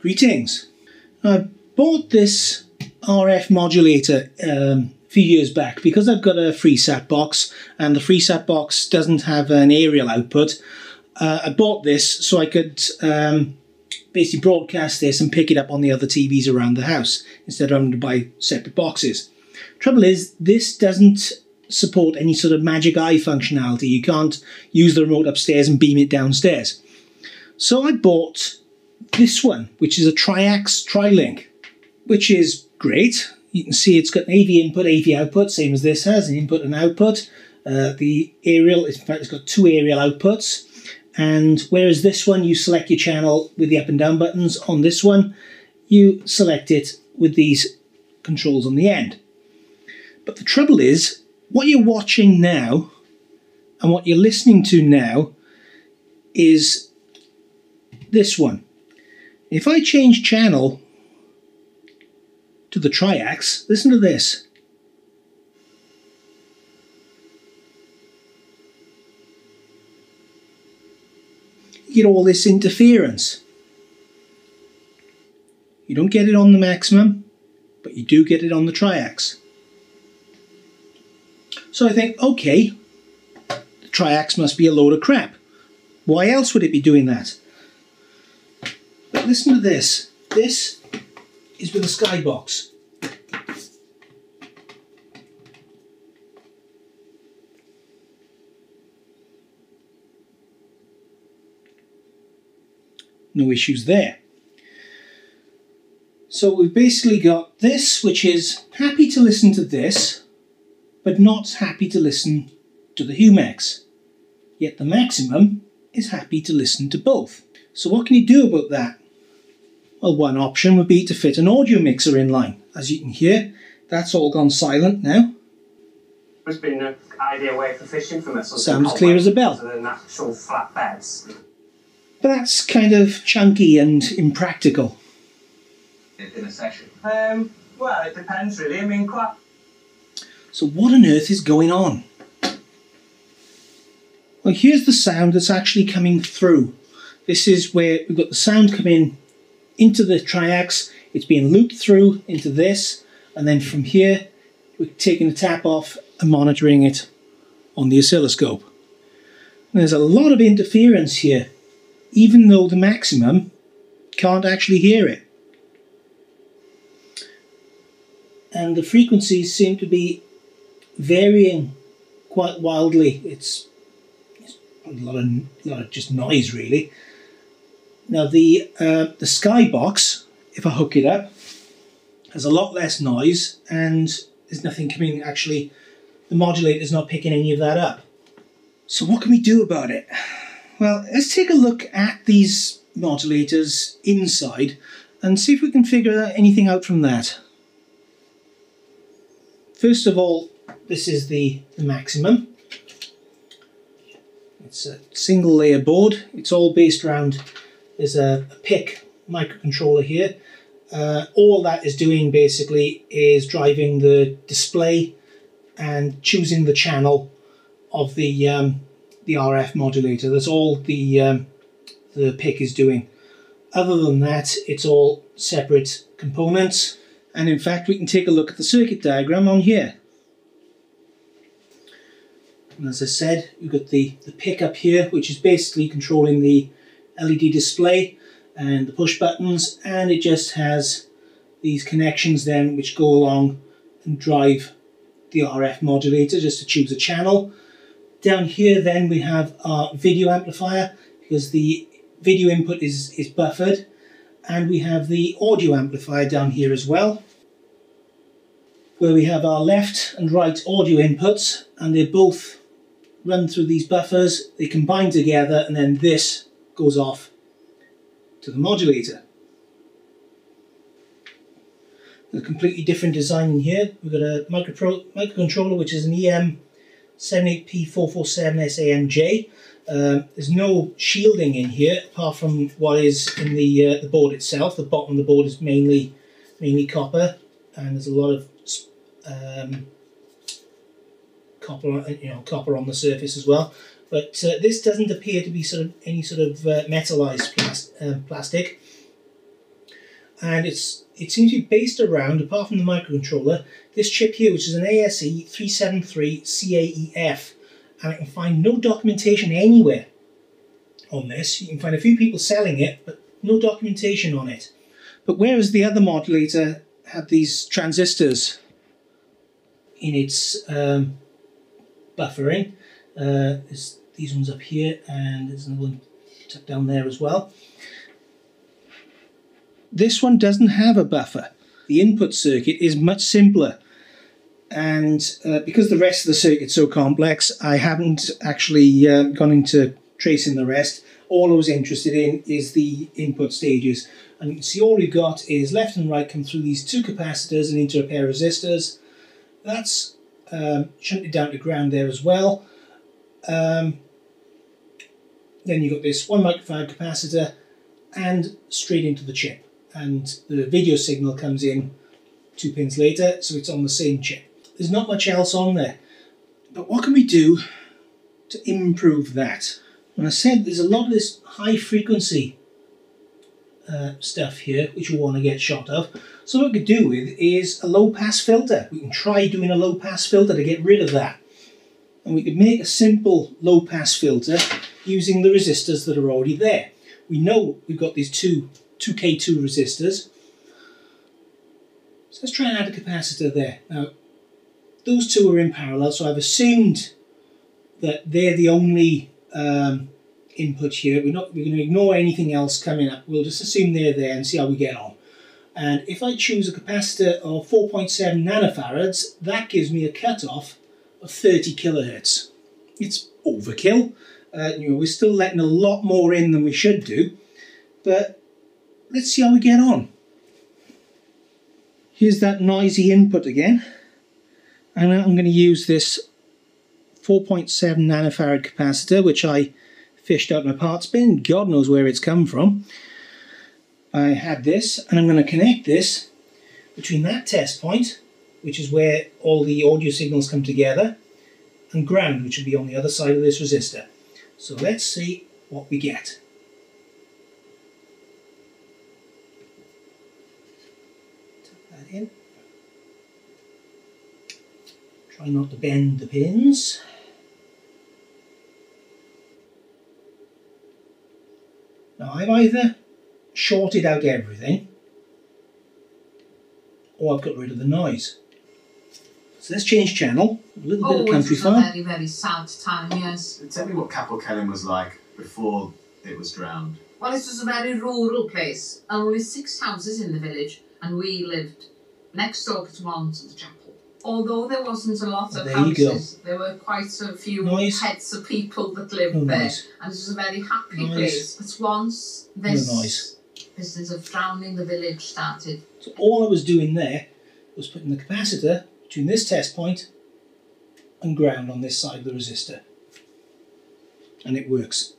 Greetings. I bought this RF modulator um, a few years back because I've got a FreeSat box and the FreeSat box doesn't have an aerial output. Uh, I bought this so I could um, basically broadcast this and pick it up on the other TVs around the house instead of having to buy separate boxes. Trouble is, this doesn't support any sort of magic eye functionality. You can't use the remote upstairs and beam it downstairs. So I bought this one, which is a Triax TriLink, which is great. You can see it's got an AV input, AV output, same as this has, an input and output. Uh, the aerial, in fact, it's got two aerial outputs. And whereas this one, you select your channel with the up and down buttons, on this one, you select it with these controls on the end. But the trouble is, what you're watching now and what you're listening to now is this one. If I change channel to the Triax, listen to this. You get all this interference. You don't get it on the maximum, but you do get it on the Triax. So I think, okay, the Triax must be a load of crap. Why else would it be doing that? Listen to this. This is with a skybox. No issues there. So we've basically got this, which is happy to listen to this, but not happy to listen to the Humax. Yet the maximum is happy to listen to both. So what can you do about that? Well, one option would be to fit an audio mixer in line. As you can hear, that's all gone silent now. It's been an idea way for fishing for mussels. Sounds clear as a bell. Than actual flat beds. But that's kind of chunky and impractical. in a session. Um, well, it depends really. I mean, quite. So what on earth is going on? Well, here's the sound that's actually coming through. This is where we've got the sound coming into the Triax. It's being looped through into this, and then from here, we're taking the tap off and monitoring it on the oscilloscope. And there's a lot of interference here, even though the maximum can't actually hear it. And the frequencies seem to be varying quite wildly. It's, it's a lot of, a lot of just noise, really. Now the uh, the Skybox, if I hook it up, has a lot less noise and there's nothing coming actually. The modulator's not picking any of that up. So what can we do about it? Well, let's take a look at these modulators inside and see if we can figure anything out from that. First of all, this is the, the maximum. It's a single layer board. It's all based around, there's a, a PIC microcontroller here. Uh, all that is doing basically is driving the display and choosing the channel of the um, the RF modulator. That's all the um, the PIC is doing. Other than that, it's all separate components. And in fact, we can take a look at the circuit diagram on here. And as I said, you've got the, the pickup here, which is basically controlling the LED display and the push buttons, and it just has these connections then which go along and drive the RF modulator just to choose a channel. Down here then we have our video amplifier because the video input is, is buffered and we have the audio amplifier down here as well where we have our left and right audio inputs and they're both run through these buffers, they combine together and then this goes off to the modulator. A completely different design here. We've got a microcontroller which is an EM78P447SAMJ. Um, there's no shielding in here apart from what is in the uh, the board itself. The bottom of the board is mainly mainly copper, and there's a lot of um, copper, you know, copper on the surface as well. But uh, this doesn't appear to be sort of any sort of uh, metallized plas uh, plastic. and it's it seems to be based around, apart from the microcontroller, this chip here, which is an ASE 373 CAEF, and I can find no documentation anywhere on this. You can find a few people selling it, but no documentation on it. But whereas the other modulator had these transistors in its um, buffering, uh, these ones up here, and there's another one tucked down there as well. This one doesn't have a buffer. The input circuit is much simpler. And uh, because the rest of the circuit's so complex, I haven't actually uh, gone into tracing the rest. All I was interested in is the input stages. And you can see all we've got is left and right come through these two capacitors and into a pair of resistors. That's um, shunted down to ground there as well. Um, then you've got this one microfarad capacitor and straight into the chip and the video signal comes in two pins later, so it's on the same chip. There's not much else on there. But what can we do to improve that? When I said there's a lot of this high frequency uh, stuff here, which we want to get shot of. So what we could do with is a low pass filter. We can try doing a low pass filter to get rid of that. And we could make a simple low pass filter using the resistors that are already there. We know we've got these two 2K2 resistors. So let's try and add a capacitor there. Now, those two are in parallel, so I've assumed that they're the only um, input here. We're not we're going to ignore anything else coming up. We'll just assume they're there and see how we get on. And if I choose a capacitor of 4.7 nanofarads, that gives me a cutoff of 30 kilohertz. It's overkill. Uh, you know, we're still letting a lot more in than we should do, but let's see how we get on. Here's that noisy input again. And I'm going to use this 4.7 nanofarad capacitor, which I fished out my parts bin. God knows where it's come from. I had this, and I'm going to connect this between that test point, which is where all the audio signals come together, and ground, which will be on the other side of this resistor. So let's see what we get. in. Try not to bend the pins. Now I've either shorted out everything or I've got rid of the noise. So let's change channel, a little oh, bit of country it a very, very sad time, yes. Tell me what Capel Celyn was like before it was drowned. Well, it was a very rural place, only six houses in the village, and we lived next door to one to the chapel. Although there wasn't a lot Oh, of there houses, there were quite a few Noise. heads of people that lived No there, noise. and it was a very happy Noise. place. But once No this noise. business of drowning the village started, So all I was doing there was putting the capacitor between this test point and ground on this side of the resistor. And it works.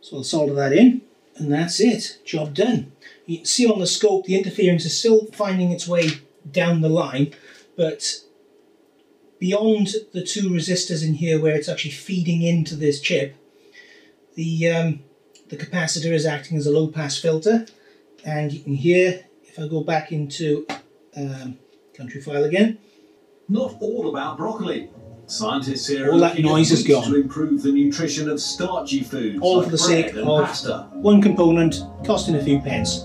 So I'll solder that in and that's it. Job done. You can see on the scope the interference is still finding its way down the line but beyond the two resistors in here where it's actually feeding into this chip the um, the capacitor is acting as a low pass filter and you can hear if I go back into um, Countryfile again Not all about broccoli. Scientists here All are that noise is gone. to improve the nutrition of starchy foods all like for the sake of pasta. one component costing a few pence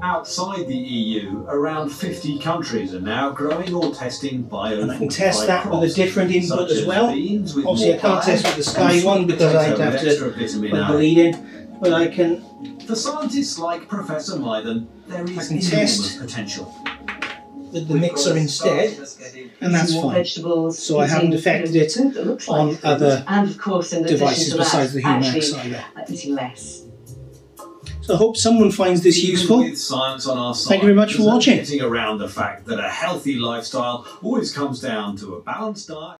Outside the EU, around 50 countries are now growing or testing bio. and I can test that with a different input as well obviously I can't test with the Sky one because I'd have to put the lead in but I can For scientists like Professor Myden, there is I can enormous test. potential. With the mixer instead and that's more fine Vegetables, So I haven't affected it that on food. other and of course in addition devices to that, besides the Humax actually either uh, less. so I hope someone finds this Even useful With science on our side, Thank you very much for there's no watching. Getting around the fact that a healthy lifestyle always comes down to a balanced diet.